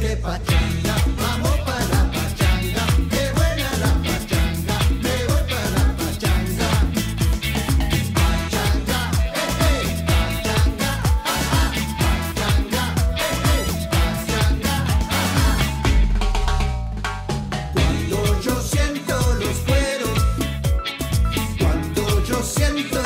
que pachanga, vamos para la pachanga, la pachanga, me voy para la pachanga. Pachanga, eh, eh, pachanga, eh, eh, pachanga, eh, eh, pachanga. Cuando yo siento los cueros, cuando yo siento